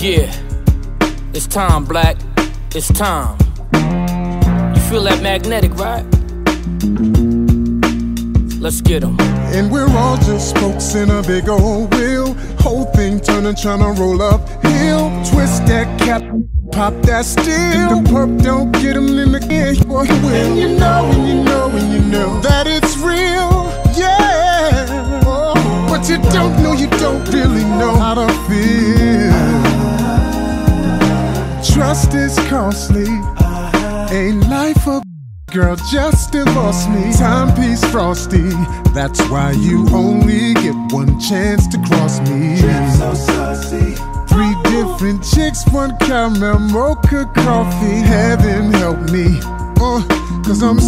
Yeah, it's time, black. It's time. You feel that magnetic, right? Let's get get 'em. And we're all just spokes in a big old wheel. Whole thing turning, trying to roll up hill. Twist that cap, pop that steel. The perp don't get get 'em in the air. Boy, when you know, when you know, when you know that it's real, Trust is costly. Ain't life a girl just divorce me? Timepiece frosty. That's why you only get one chance to cross me. Three different chicks, one caramel mocha coffee. Heaven help me, uh, cause I'm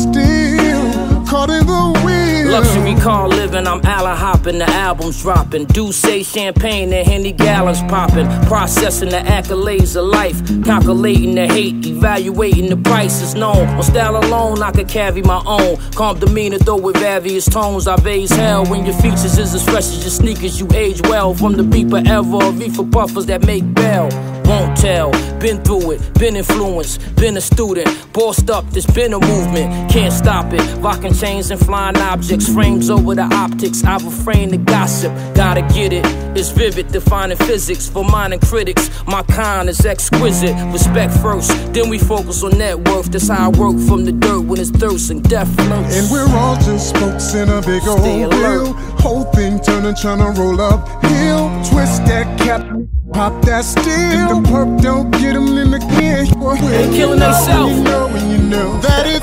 car living, I'm Allen hopping, the album's dropping. Do say champagne and Henny gallons popping. Processing the accolades of life, calculating the hate, evaluating the prices known. On style alone, I could carry my own. Calm demeanor, though with various tones. I raise hell when your features is as fresh as your sneakers. You age well from the beeper ever, reefer puffers that make bell. Won't tell, been through it, been influenced, been a student, bossed up, there's been a movement, can't stop it. Rocking chains and flying objects, frames over the optics. I refrain the gossip, gotta get it. It's vivid, defining physics for minor critics. My kind is exquisite, respect first, then we focus on net worth. That's how I work from the dirt when it's thirst and death flirts. And we're all just spokes in a big old alert. wheel. Whole thing turning, trying to roll up hill. Twist that cap, pop that steel. The perp don't get get 'em in the gear. They killing. When you know, when you know that it's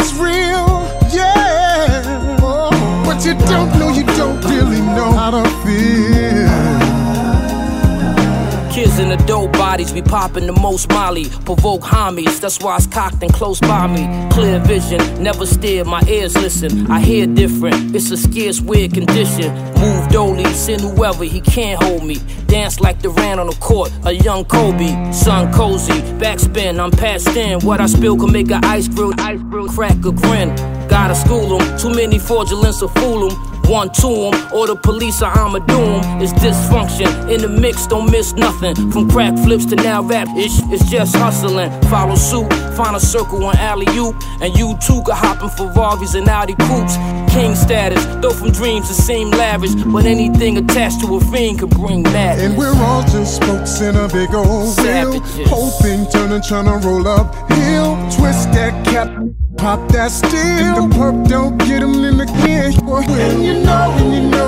in the dope bodies, we popping the most molly. Provoke homies, that's why it's cocked and close by me. Clear vision, never steer, my ears listen. I hear different, it's a scarce, weird condition. Move dolly, send whoever, he can't hold me. Dance like Durant on the court, a young Kobe. Sun cozy, backspin, I'm past in. What I spill can make a ice grill, ice grill crack a grin. Gotta school 'em, too many fraudulence to fool 'em. One to 'em, or the police or I'ma do. It's dysfunction in the mix, don't miss nothing. From crack flips to now rap, it's, it's just hustling. Follow suit, find a circle on alley oop, and you too can hop in Ferraris and Audi coupes. King status, though from dreams it seem lavish, but anything attached to a fiend could bring madness. And we're all just spokes in a big old wheel. Whole thing turning, trying to roll up hill. Pop that steel. The perp don't get 'em in the gear. When you know, when you know,